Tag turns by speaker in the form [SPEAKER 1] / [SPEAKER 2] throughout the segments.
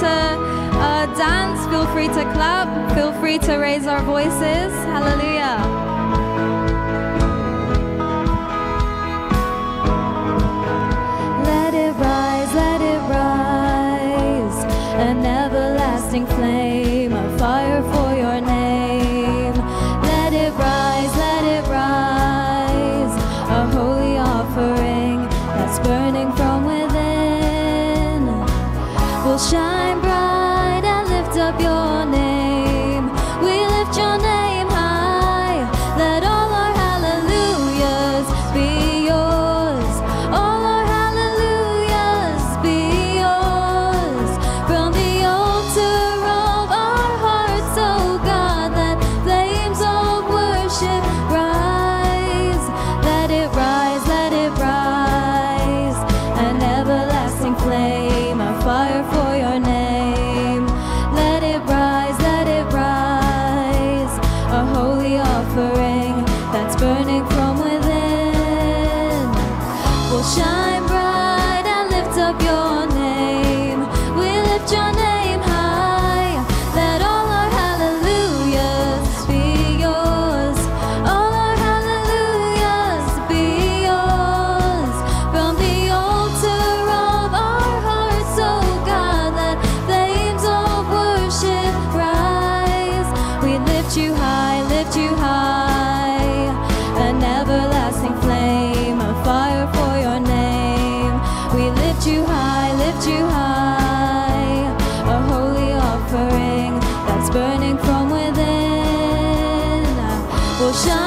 [SPEAKER 1] to uh, dance, feel free to clap, feel free to raise our voices. Hallelujah. Let it rise, let it rise, an everlasting flame, a fire for your name. Let it rise, let it rise, a holy offering that's burning from within. Will shine. 想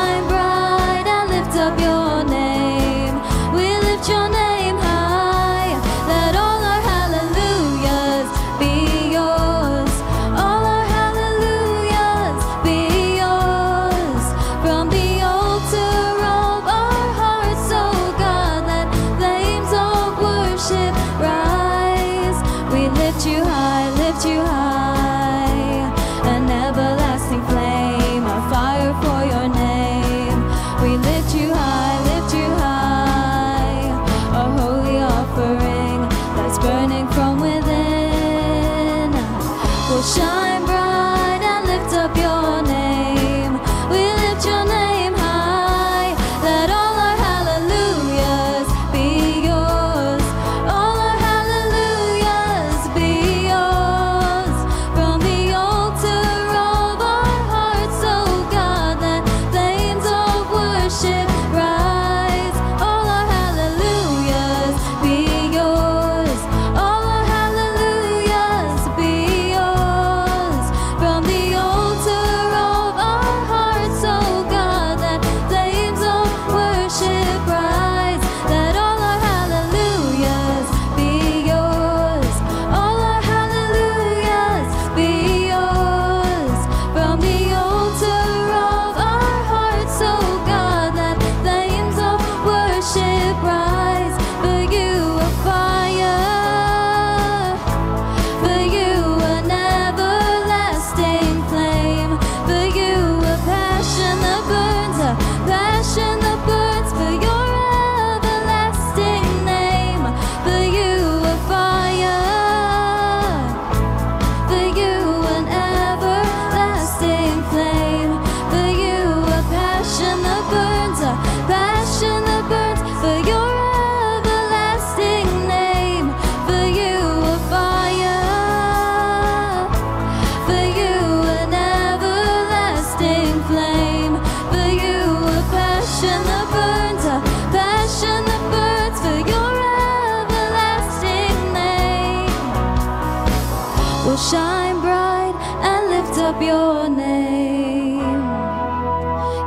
[SPEAKER 1] shine bright and lift up your name.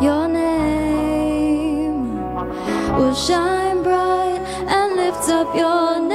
[SPEAKER 1] Your name will shine bright and lift up your name.